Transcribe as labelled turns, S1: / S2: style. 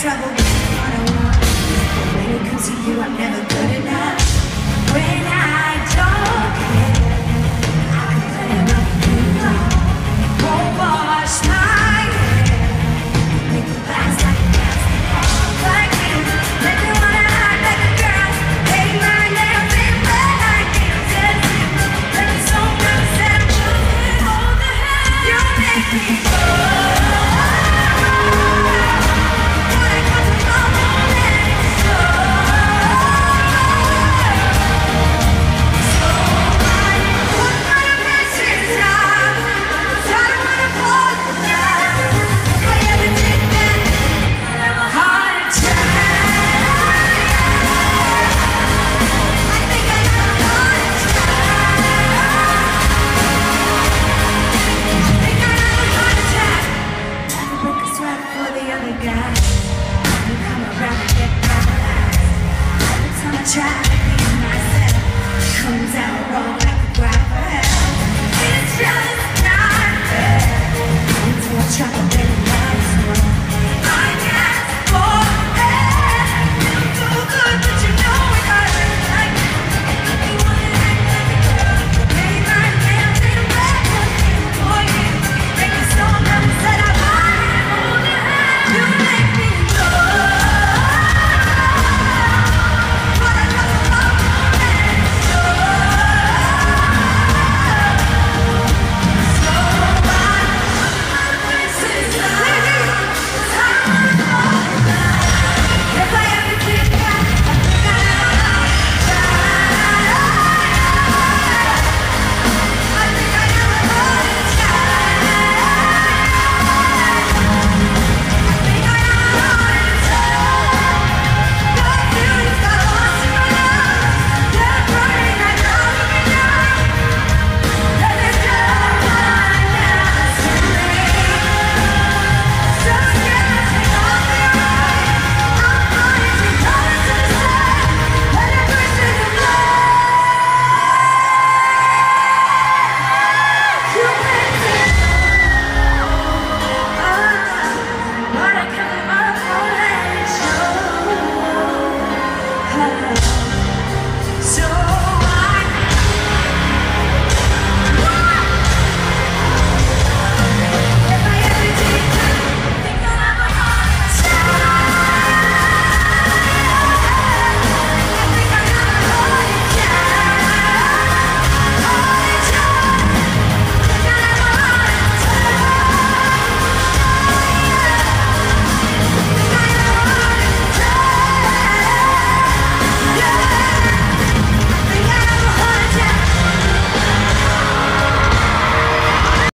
S1: trouble, I want. But when it comes to you, I'm never good enough. try myself comes out wrong.